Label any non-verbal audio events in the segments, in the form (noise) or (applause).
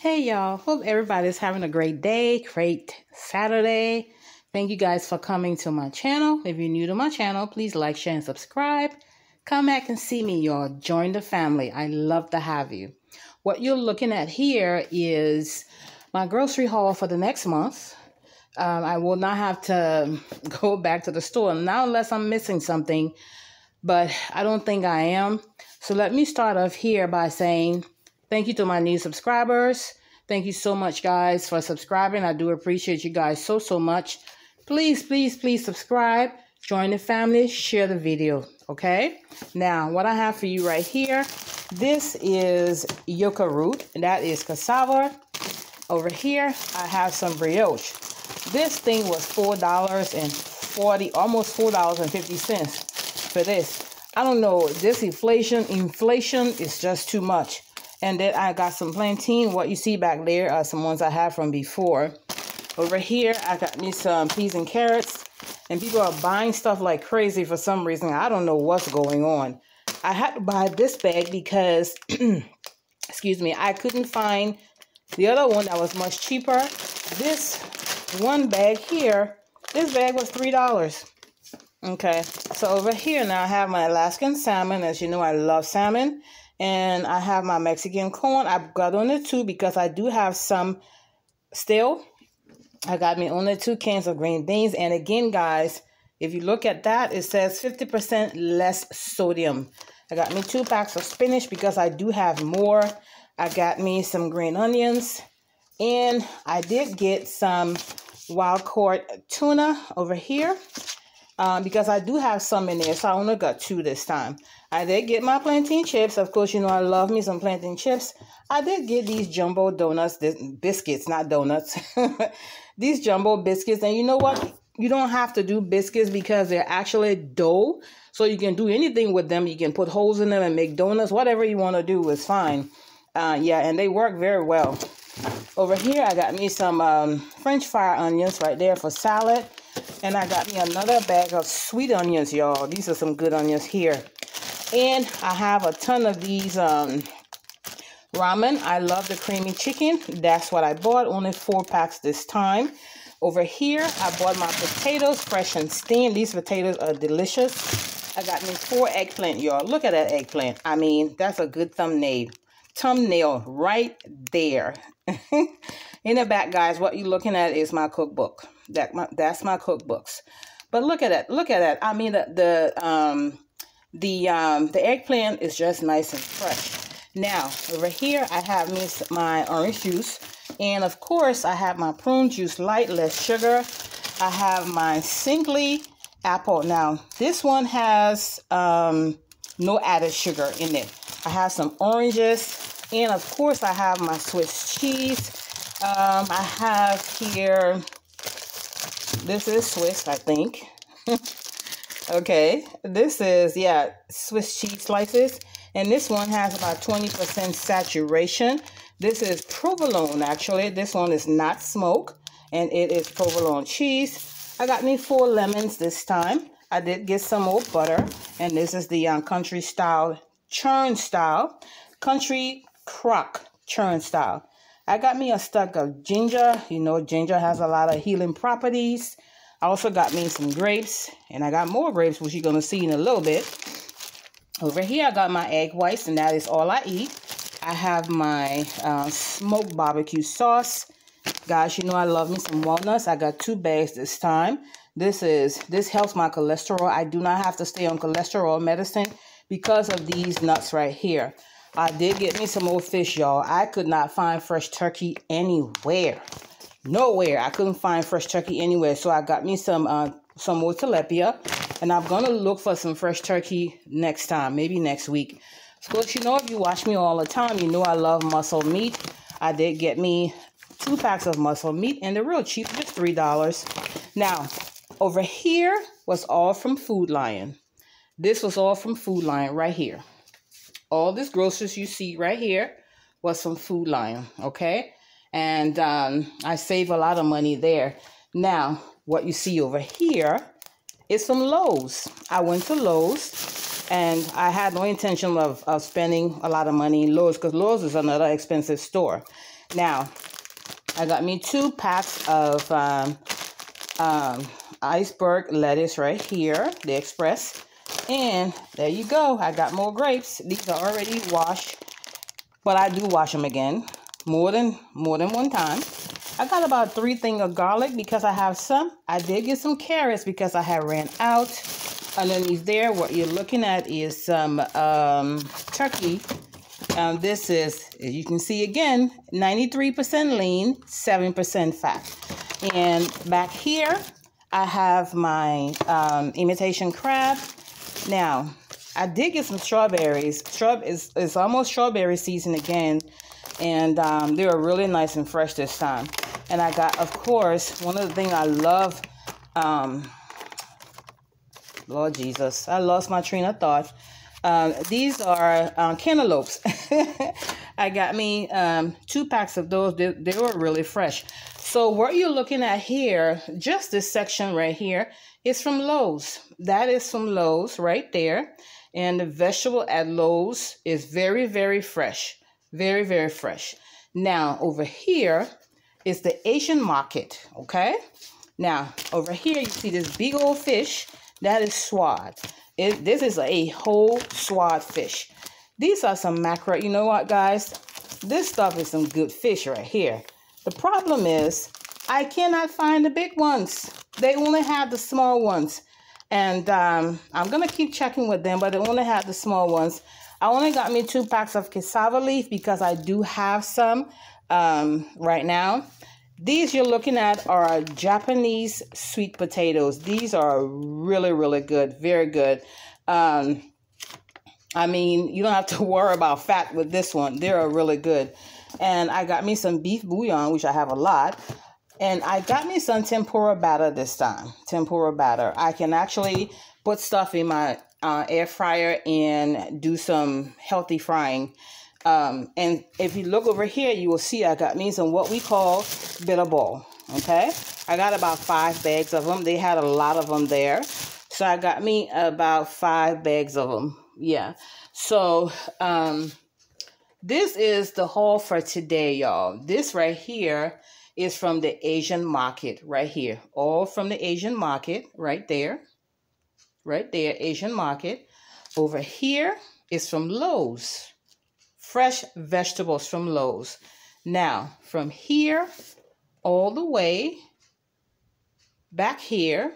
Hey y'all, hope everybody's having a great day, great Saturday. Thank you guys for coming to my channel. If you're new to my channel, please like, share, and subscribe. Come back and see me, y'all. Join the family. I love to have you. What you're looking at here is my grocery haul for the next month. Um, I will not have to (laughs) go back to the store now unless I'm missing something, but I don't think I am. So let me start off here by saying Thank you to my new subscribers. Thank you so much, guys, for subscribing. I do appreciate you guys so, so much. Please, please, please subscribe. Join the family. Share the video. Okay? Now, what I have for you right here, this is yucca root. And that is cassava. Over here, I have some brioche. This thing was $4.40, almost $4.50 for this. I don't know, this inflation, inflation is just too much. And then I got some plantain. What you see back there are some ones I had from before. Over here, I got me some peas and carrots. And people are buying stuff like crazy for some reason. I don't know what's going on. I had to buy this bag because, (clears throat) excuse me, I couldn't find the other one that was much cheaper. This one bag here, this bag was $3. Okay, so over here now I have my Alaskan salmon. As you know, I love salmon and I have my Mexican corn. I've got on only two because I do have some still. I got me only two cans of green beans. And again, guys, if you look at that, it says 50% less sodium. I got me two packs of spinach because I do have more. I got me some green onions. And I did get some wild caught tuna over here um, because I do have some in there. So I only got two this time. I did get my plantain chips. Of course, you know I love me some plantain chips. I did get these jumbo donuts, this, biscuits, not donuts. (laughs) these jumbo biscuits. And you know what? You don't have to do biscuits because they're actually dough. So you can do anything with them. You can put holes in them and make donuts. Whatever you want to do is fine. Uh, yeah, and they work very well. Over here, I got me some um, French fry onions right there for salad. And I got me another bag of sweet onions, y'all. These are some good onions here. And I have a ton of these um, ramen. I love the creamy chicken. That's what I bought. Only four packs this time. Over here, I bought my potatoes fresh and steamed. These potatoes are delicious. I got me four eggplant, y'all. Look at that eggplant. I mean, that's a good thumbnail. Thumbnail right there. (laughs) In the back, guys, what you're looking at is my cookbook. That my, That's my cookbooks. But look at that. Look at that. I mean, the, the um, the um, the eggplant is just nice and fresh. Now, over here, I have me my orange juice. And of course, I have my prune juice light, less sugar. I have my Simply apple. Now, this one has um, no added sugar in it. I have some oranges. And of course, I have my Swiss cheese. Um, I have here, this is Swiss, I think. (laughs) Okay, this is, yeah, Swiss cheese slices. And this one has about 20% saturation. This is provolone, actually. This one is not smoke, and it is provolone cheese. I got me four lemons this time. I did get some more butter, and this is the um, country style churn style, country crock churn style. I got me a stack of ginger. You know, ginger has a lot of healing properties. I also got me some grapes, and I got more grapes, which you're going to see in a little bit. Over here, I got my egg whites, and that is all I eat. I have my uh, smoked barbecue sauce. Guys, you know I love me some walnuts. I got two bags this time. This is this helps my cholesterol. I do not have to stay on cholesterol medicine because of these nuts right here. I did get me some more fish, y'all. I could not find fresh turkey anywhere nowhere. I couldn't find fresh turkey anywhere. So I got me some uh, some more tilapia. And I'm going to look for some fresh turkey next time, maybe next week. Of course, you know, if you watch me all the time, you know I love mussel meat. I did get me two packs of mussel meat, and they're real cheap, just $3. Now, over here was all from Food Lion. This was all from Food Lion right here. All this groceries you see right here was from Food Lion, okay? and um, I save a lot of money there. Now, what you see over here is from Lowe's. I went to Lowe's and I had no intention of, of spending a lot of money in Lowe's because Lowe's is another expensive store. Now, I got me two packs of um, um, iceberg lettuce right here, the express. And there you go. I got more grapes. These are already washed, but I do wash them again more than more than one time. I got about three things of garlic because I have some. I did get some carrots because I had ran out. Underneath there, what you're looking at is some um, turkey um, this is, as you can see again, 93% lean, 7% fat. And back here, I have my um, imitation crab. Now, I did get some strawberries. Straw is, is almost strawberry season again. And um, they were really nice and fresh this time. And I got, of course, one of the things I love, um, Lord Jesus, I lost my train of thought. Um, these are um, cantaloupes. (laughs) I got me um, two packs of those. They, they were really fresh. So what you're looking at here, just this section right here, is from Lowe's. That is from Lowe's right there. And the vegetable at Lowe's is very, very fresh. Very, very fresh. Now, over here is the Asian market, okay? Now, over here, you see this big old fish. That is swad. It, this is a whole swad fish. These are some mackerel. You know what, guys? This stuff is some good fish right here. The problem is I cannot find the big ones. They only have the small ones. And um, I'm going to keep checking with them, but they only have the small ones. I only got me two packs of cassava leaf because I do have some um, right now. These you're looking at are Japanese sweet potatoes. These are really, really good. Very good. Um, I mean, you don't have to (laughs) worry about fat with this one. They're really good. And I got me some beef bouillon, which I have a lot. And I got me some tempura batter this time. Tempura batter. I can actually put stuff in my uh, air fryer and do some healthy frying. Um, and if you look over here, you will see I got me some what we call bitter ball. Okay, I got about five bags of them. They had a lot of them there, so I got me about five bags of them. Yeah. So um, this is the haul for today, y'all. This right here is from the Asian market right here. All from the Asian market right there. Right there, Asian market. Over here is from Lowe's fresh vegetables from Lowe's. Now, from here all the way back here,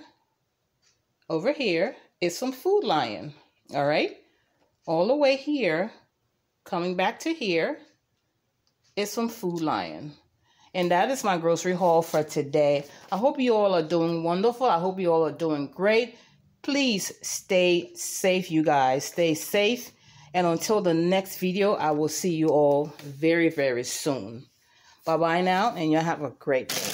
over here is some Food Lion. All right. All the way here, coming back to here, is some Food Lion. And that is my grocery haul for today. I hope you all are doing wonderful. I hope you all are doing great. Please stay safe, you guys. Stay safe and until the next video, I will see you all very, very soon. Bye-bye now, and you have a great day.